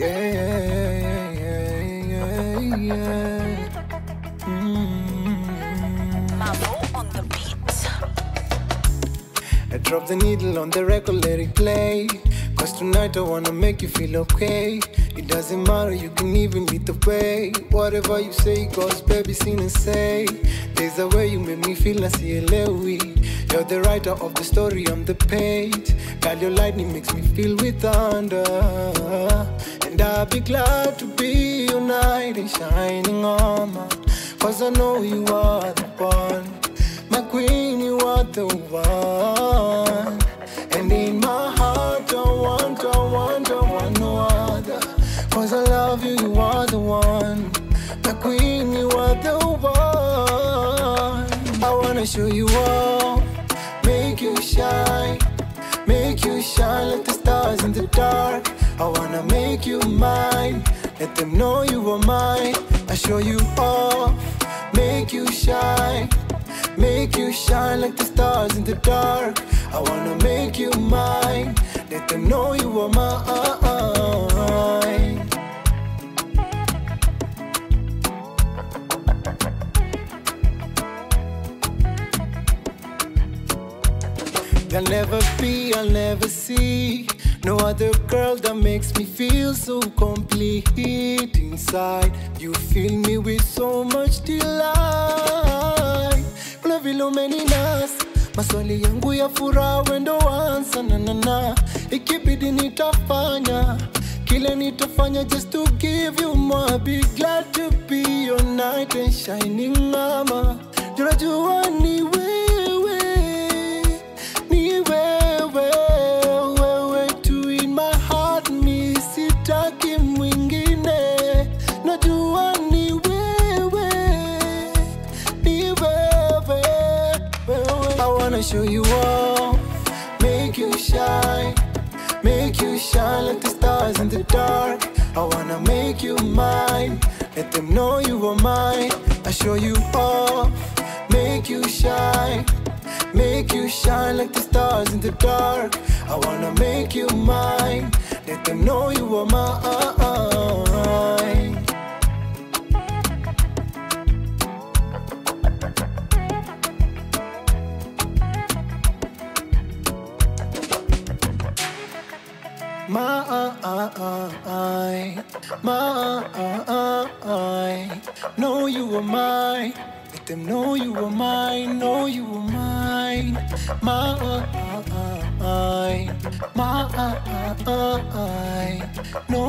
I drop the needle on the record, let it play. Cause tonight I wanna make you feel okay. It doesn't matter, you can even beat the way. Whatever you say goes, baby, sing and say. There's a way you make me feel I see You're the writer of the story on the page. Girl, your lightning makes me feel with thunder. And I'll be glad to be knight in shining armor. Cause I know you are the one. My queen, you are the one. And in my heart, I want, I want, I want no other. Cause I love you, you are the one. My queen, you are the one. I wanna show you all, make you shine. Make you shine like the stars in the dark. I wanna make you mine. Let them know you are mine. I show you off, make you shine. Make you shine like the stars in the dark. I wanna make you mine. There'll never be, I'll never see no other girl that makes me feel so complete inside. You fill me with so much delight. Kuna vile umeninasa maswali yangu ya furaha wendo wansa nanana, ikibidi nitafanya kile nitafanya just to give you more. Be glad to be your knight and shining armor. Wanna show you off, make you shine, make you shine like the stars in the dark. I wanna make you mine, let them know you are mine. I show you off, make you shine. Make you shine like the stars in the dark. I wanna make you mine. Let them know you are mine. Mine, uh, uh, uh, mine. Know you are mine. Let them know you are mine. Know you are mine. Mine, mine. Know